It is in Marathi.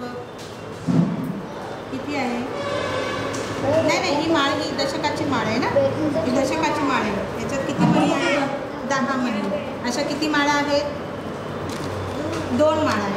बघ. किती आहे? नाही नाही ही माळ ही दशकाची माळ आहे ना? ही दशकाची माळ आहे. याच्यात किती मणी आहे दहा मणी अशा किती माळा आहेत? दोन माळा आहेत.